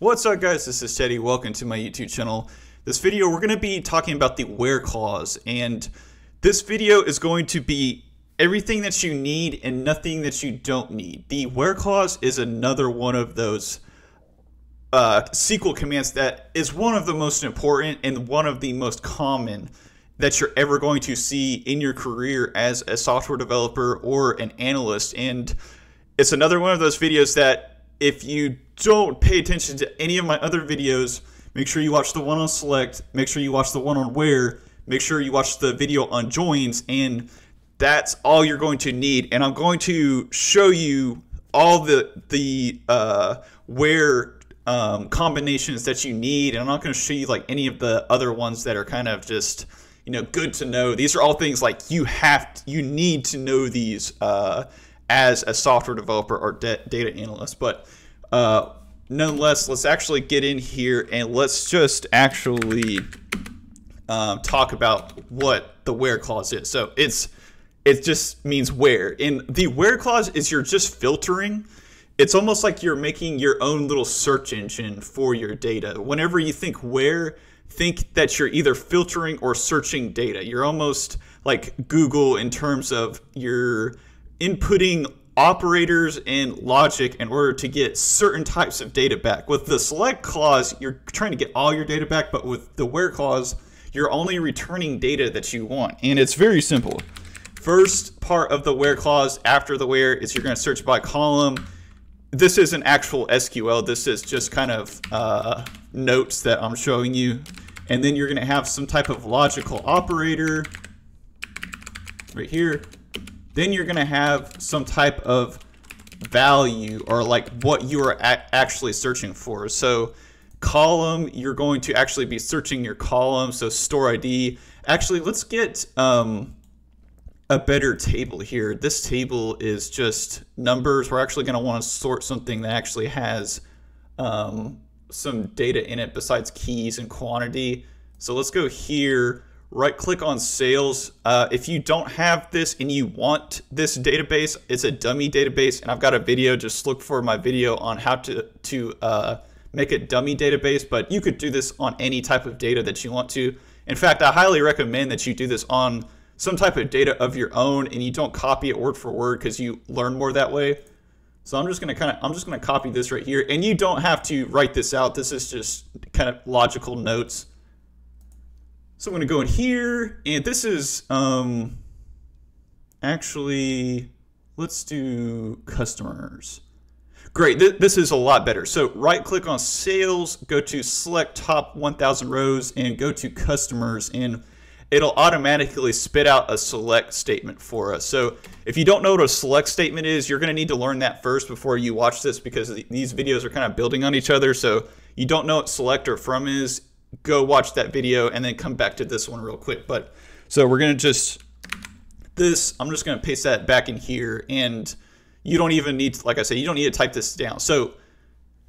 What's up guys, this is Teddy, welcome to my YouTube channel. This video we're going to be talking about the where clause and this video is going to be everything that you need and nothing that you don't need. The where clause is another one of those uh, SQL commands that is one of the most important and one of the most common that you're ever going to see in your career as a software developer or an analyst and it's another one of those videos that if you don't pay attention to any of my other videos, make sure you watch the one on select, make sure you watch the one on where, make sure you watch the video on joins, and that's all you're going to need. And I'm going to show you all the the uh, where um, combinations that you need, and I'm not going to show you like any of the other ones that are kind of just you know good to know. These are all things like you have to, you need to know these. Uh, as a software developer or data analyst. But uh, nonetheless, let's actually get in here and let's just actually um, talk about what the where clause is. So it's it just means where. And the where clause is you're just filtering. It's almost like you're making your own little search engine for your data. Whenever you think where, think that you're either filtering or searching data. You're almost like Google in terms of your inputting operators and logic in order to get certain types of data back. With the select clause, you're trying to get all your data back, but with the where clause, you're only returning data that you want. And it's very simple. First part of the where clause after the where is you're going to search by column. This is an actual SQL. This is just kind of uh, notes that I'm showing you. And then you're going to have some type of logical operator right here then you're going to have some type of value or like what you are actually searching for. So column, you're going to actually be searching your column. So store ID. Actually, let's get um, a better table here. This table is just numbers. We're actually going to want to sort something that actually has um, some data in it besides keys and quantity. So let's go here right click on sales. Uh, if you don't have this and you want this database, it's a dummy database. And I've got a video, just look for my video on how to, to uh, make a dummy database, but you could do this on any type of data that you want to. In fact, I highly recommend that you do this on some type of data of your own and you don't copy it word for word because you learn more that way. So I'm just gonna kind of I'm just gonna copy this right here, and you don't have to write this out. This is just kind of logical notes. So I'm going to go in here, and this is um, actually, let's do customers. Great, th this is a lot better. So right click on sales, go to select top 1000 rows and go to customers and it'll automatically spit out a select statement for us. So if you don't know what a select statement is, you're gonna need to learn that first before you watch this because these videos are kind of building on each other. So you don't know what select or from is, go watch that video and then come back to this one real quick. But so we're gonna just this. I'm just gonna paste that back in here, and you don't even need, to, like I said, you don't need to type this down. So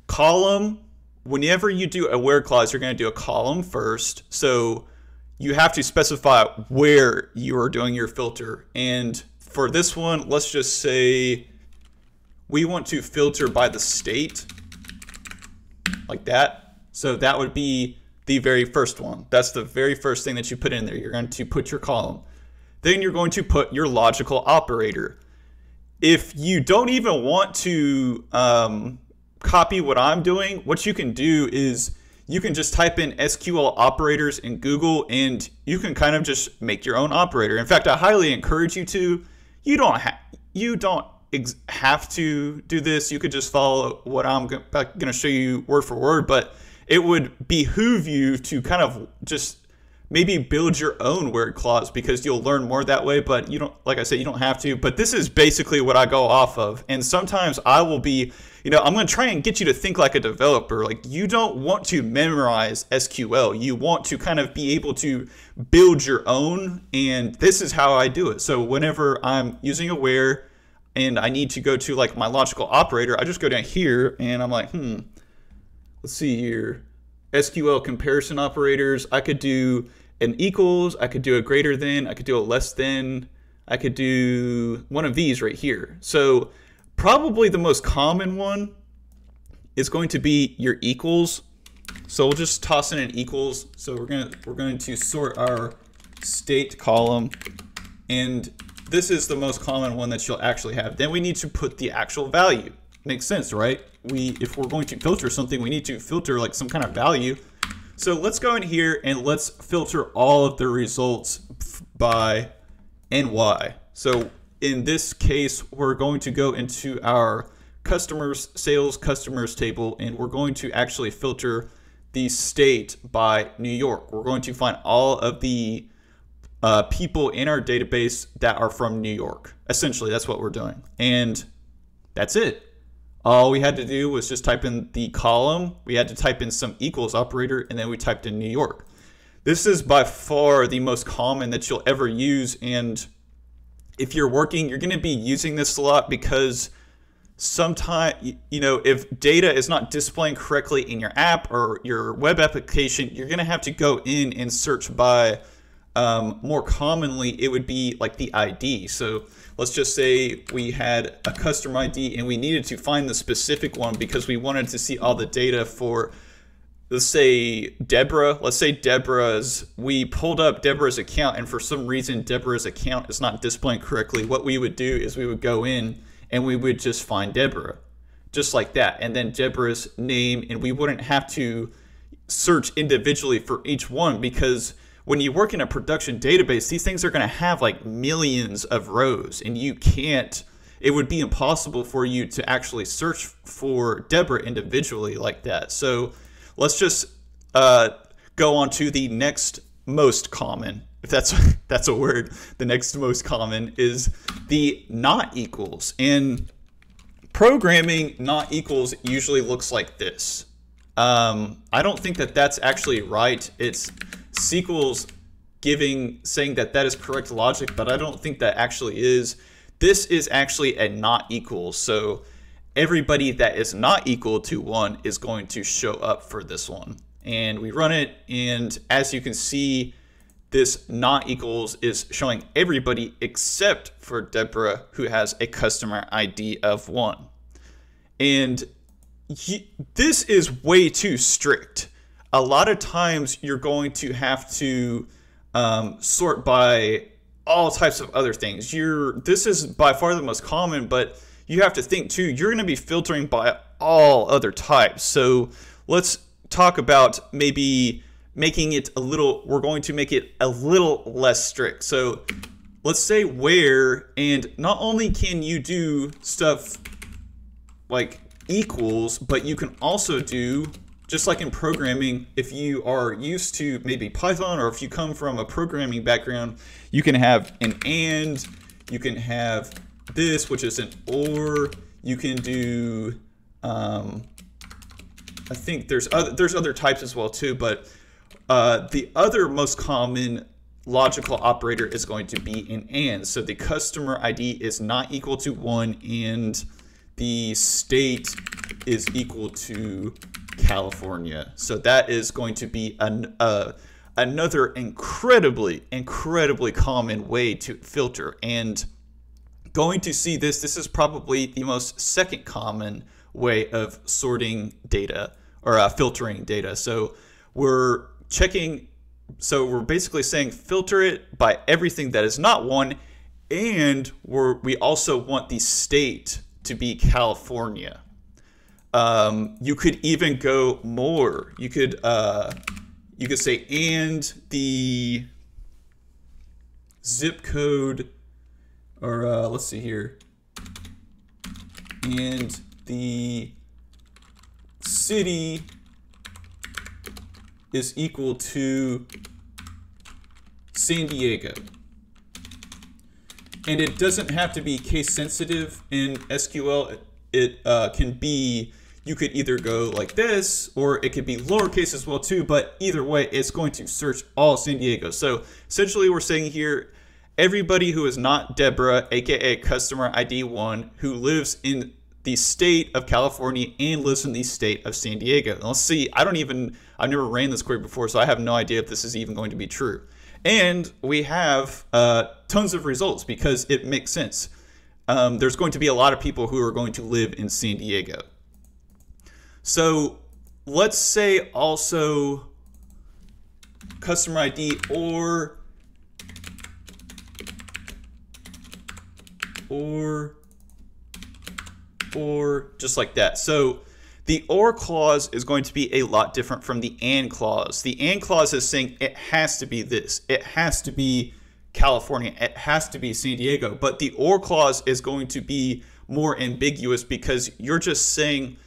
column. Whenever you do a where clause, you're going to do a column first. So you have to specify where you are doing your filter. And for this one, let's just say we want to filter by the state like that. So that would be the very first one. That's the very first thing that you put in there. You're going to put your column. Then you're going to put your logical operator. If you don't even want to um, copy what I'm doing, what you can do is you can just type in SQL operators in Google and you can kind of just make your own operator. In fact, I highly encourage you to. You don't have you don't have to do this. You could just follow what I'm going to show you word for word, but it would behoove you to kind of just maybe build your own word clause because you'll learn more that way but you don't like i said you don't have to. But this is basically what i go off of. And sometimes i will be you know i'm going to try and get you to think like a developer. Like you don't want to memorize sql you want to kind of be able to build your own and this is how i do it. So whenever i'm using a where and i need to go to like my logical operator i just go down here and i'm like hmm let's see here, SQL comparison operators. I could do an equals, I could do a greater than, I could do a less than, I could do one of these right here. So probably the most common one is going to be your equals. So we'll just toss in an equals. So we're gonna we're going to sort our state column, and this is the most common one that you'll actually have. Then we need to put the actual value. Makes sense, right? We if we're going to filter something, we need to filter like some kind of value. So let's go in here and let's filter all of the results by NY. So in this case, we're going to go into our customers, sales customers table, and we're going to actually filter the state by New York. We're going to find all of the uh, people in our database that are from New York. Essentially, that's what we're doing. And that's it. All we had to do was just type in the column. We had to type in some equals operator, and then we typed in New York. This is by far the most common that you'll ever use. And if you're working, you're going to be using this a lot because sometimes, you know, if data is not displaying correctly in your app or your web application, you're going to have to go in and search by um, more commonly, it would be like the ID. So let's just say we had a customer ID and we needed to find the specific one because we wanted to see all the data for, let's say Deborah. Let's say Deborah's, we pulled up Deborah's account and for some reason Deborah's account is not displaying correctly. What we would do is we would go in and we would just find Deborah just like that. And then Deborah's name and we wouldn't have to search individually for each one because when you work in a production database, these things are going to have like millions of rows, and you can't. It would be impossible for you to actually search for Deborah individually like that. So let's just uh, go on to the next most common, if that's that's a word. The next most common is the not equals. And programming not equals usually looks like this. Um, I don't think that that's actually right. It's SQL's giving saying that that is correct logic, but I don't think that actually is. This is actually a not equal. So everybody that is not equal to one is going to show up for this one. And we run it, and as you can see, this not equals is showing everybody except for Deborah, who has a customer ID of one. And this is way too strict a lot of times you're going to have to um, sort by all types of other things. You're this is by far the most common, but you have to think too. You're going to be filtering by all other types. So let's talk about maybe making it a little. We're going to make it a little less strict. So let's say where, and not only can you do stuff like equals, but you can also do just like in programming, if you are used to maybe Python or if you come from a programming background, you can have an and, you can have this, which is an or, you can do, um, I think there's other, there's other types as well too, but uh, the other most common logical operator is going to be an and. So the customer ID is not equal to one and the state is equal to California. So that is going to be an, uh, another incredibly, incredibly common way to filter. And going to see this, this is probably the most second common way of sorting data or uh, filtering data. So we're checking, so we're basically saying filter it by everything that is not one, and we're, we also want the state to be California. Um, you could even go more. You could uh, you could say and the zip code, or uh, let's see here, and the city is equal to San Diego. And it doesn't have to be case sensitive in SQL. It uh, can be you could either go like this or it could be lowercase as well too but either way it's going to search all San Diego. So essentially we're saying here everybody who is not Deborah aka customer ID 1 who lives in the state of California and lives in the state of San Diego. And let's see I don't even I've never ran this query before so I have no idea if this is even going to be true. And we have uh, tons of results because it makes sense. Um, there's going to be a lot of people who are going to live in San Diego So let's say also customer ID or or or just like that. So the or clause is going to be a lot different from the and clause. The and clause is saying it has to be this. It has to be California. It has to be San Diego. But the or clause is going to be more ambiguous because you're just saying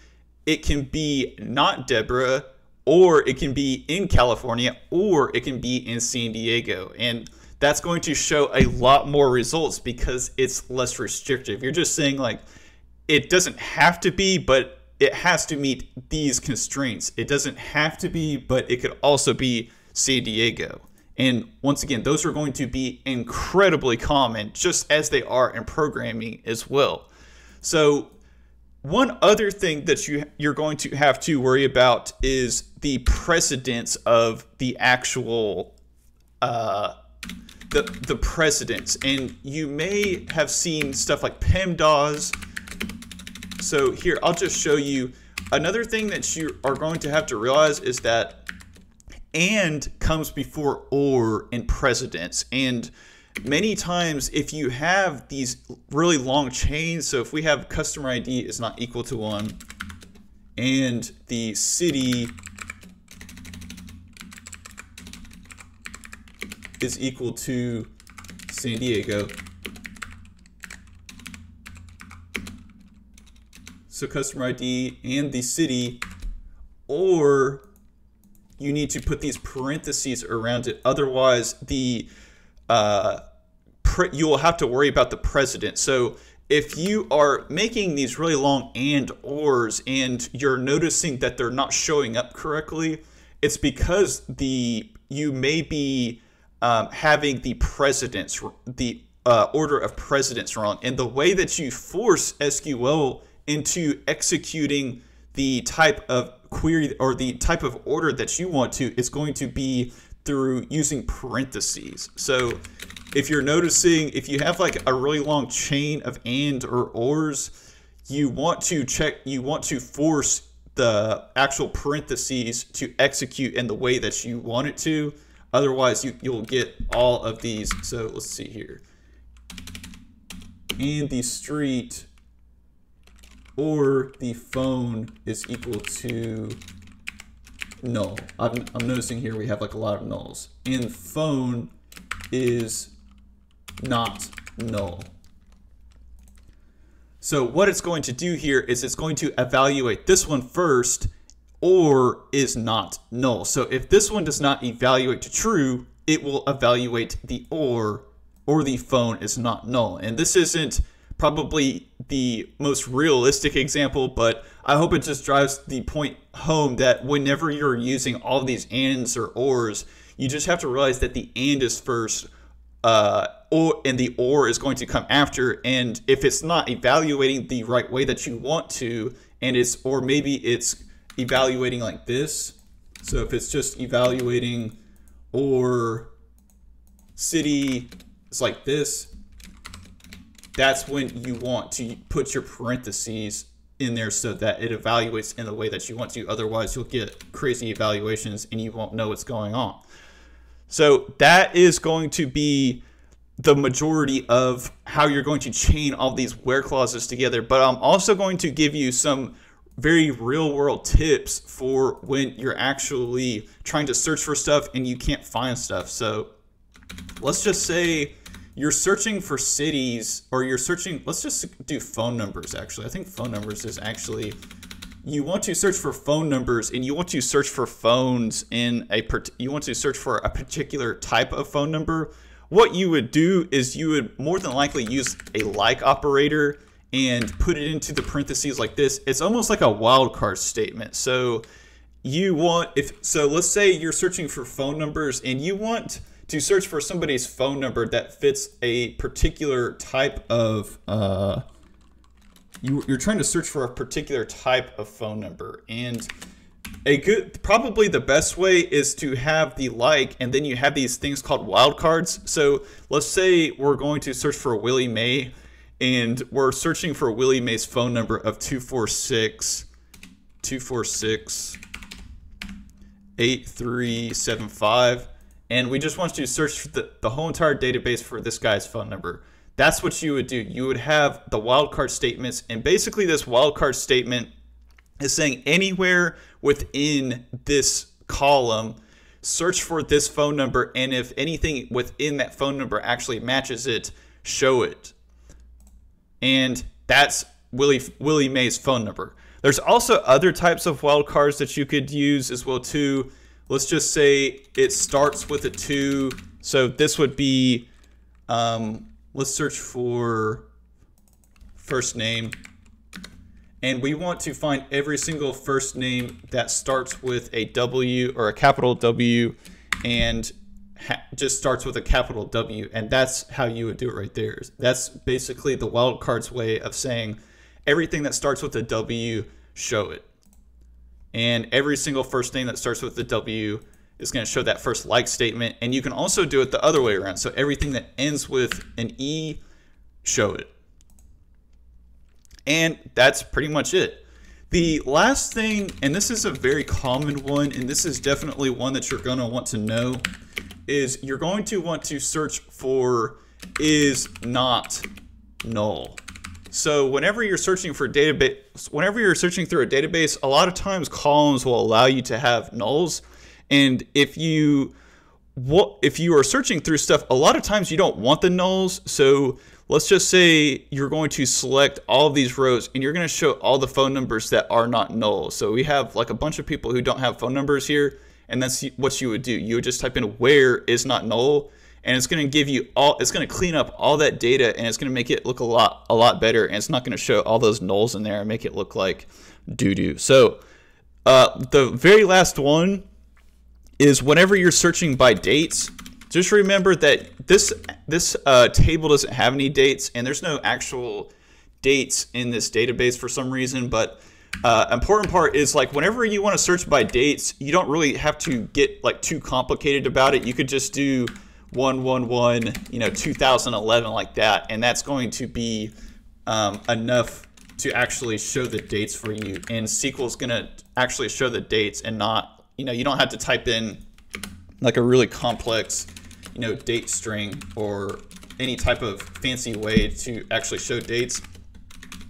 it can be not Deborah or it can be in California or it can be in San Diego. And that's going to show a lot more results because it's less restrictive. You're just saying like it doesn't have to be, but it has to meet these constraints. It doesn't have to be, but it could also be San Diego. And once again, those are going to be incredibly common, just as they are in programming as well. So one other thing that you you're going to have to worry about is the precedence of the actual uh, the the precedence, and you may have seen stuff like PEMDAS. So here, I'll just show you. Another thing that you are going to have to realize is that and comes before or in precedence, and many times if you have these really long chains, so if we have customer ID is not equal to one, and the city is equal to San Diego. So customer ID and the city, or you need to put these parentheses around it. Otherwise, the uh, you will have to worry about the precedence. So if you are making these really long and ors and you're noticing that they're not showing up correctly, it's because the you may be um, having the precedence, the uh, order of precedence wrong. And the way that you force SQL into executing the type of query or the type of order that you want to is going to be through using parentheses. So if you're noticing, if you have like a really long chain of and or ors, you want to check, you want to force the actual parentheses to execute in the way that you want it to. Otherwise, you, you'll get all of these. So let's see here. And the street or the phone is equal to null. I'm, I'm noticing here we have like a lot of nulls. And phone is not null. So what it's going to do here is it's going to evaluate this one first or is not null. So if this one does not evaluate to true, it will evaluate the or or the phone is not null. And this isn't probably the most realistic example, but I hope it just drives the point home that whenever you're using all these ands or ors, you just have to realize that the and is first, uh, or and the or is going to come after. And if it's not evaluating the right way that you want to, and it's or maybe it's evaluating like this. So if it's just evaluating or city is like this, that's when you want to put your parentheses in there so that it evaluates in the way that you want to. Otherwise, you'll get crazy evaluations and you won't know what's going on. So that is going to be the majority of how you're going to chain all these where clauses together. But I'm also going to give you some very real world tips for when you're actually trying to search for stuff and you can't find stuff. So let's just say you're searching for cities or you're searching, let's just do phone numbers actually. I think phone numbers is actually, you want to search for phone numbers and you want to search for phones in a, you want to search for a particular type of phone number. What you would do is you would more than likely use a like operator and put it into the parentheses like this, it's almost like a wildcard statement. So you want, if so let's say you're searching for phone numbers and you want to search for somebody's phone number that fits a particular type of, uh, you, you're trying to search for a particular type of phone number. And a good, probably the best way is to have the like, and then you have these things called wildcards. So let's say we're going to search for Willie May and we're searching for Willie Mays' phone number of 246 246 8375 and we just want to search the, the whole entire database for this guy's phone number. That's what you would do. You would have the wildcard statements, and basically, this wildcard statement is saying anywhere within this column, search for this phone number, and if anything within that phone number actually matches it, show it. And that's Willie Willie Mays' phone number. There's also other types of wildcards that you could use as well too let's just say it starts with a two. So this would be, um, let's search for first name. And we want to find every single first name that starts with a W or a capital W and just starts with a capital W. And that's how you would do it right there. That's basically the wildcards way of saying everything that starts with a W, show it and every single first name that starts with the W is going to show that first like statement. And you can also do it the other way around. So everything that ends with an E, show it. And that's pretty much it. The last thing, and this is a very common one, and this is definitely one that you're going to want to know, is you're going to want to search for is not null. So whenever you're searching for database, whenever you're searching through a database, a lot of times columns will allow you to have nulls. And if you what if you are searching through stuff, a lot of times you don't want the nulls. So let's just say you're going to select all of these rows and you're going to show all the phone numbers that are not null. So we have like a bunch of people who don't have phone numbers here. And that's what you would do. You would just type in where is not null and it's going to give you all it's going to clean up all that data and it's going to make it look a lot a lot better and it's not going to show all those nulls in there and make it look like doo-doo. So uh, the very last one is whenever you're searching by dates just remember that this this uh, table doesn't have any dates and there's no actual dates in this database for some reason but uh, important part is like whenever you want to search by dates you don't really have to get like too complicated about it. You could just do 111, you know, 2011 like that, and that's going to be um, enough to actually show the dates for you. And SQL is going to actually show the dates and not, you know, you don't have to type in like a really complex, you know, date string or any type of fancy way to actually show dates.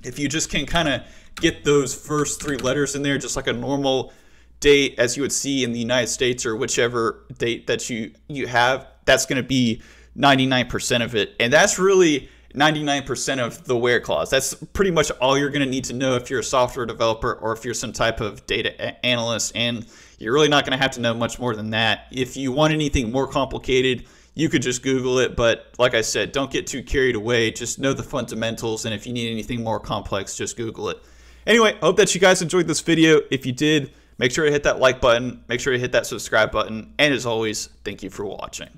If you just can kind of get those first three letters in there, just like a normal date as you would see in the United States or whichever date that you you have, that's going to be 99% of it. And that's really 99% of the where clause. That's pretty much all you're going to need to know if you're a software developer or if you're some type of data analyst. And you're really not going to have to know much more than that. If you want anything more complicated, you could just Google it. But like I said, don't get too carried away. Just know the fundamentals. And if you need anything more complex, just Google it. Anyway, hope that you guys enjoyed this video. If you did, make sure to hit that like button, make sure to hit that subscribe button. And as always, thank you for watching.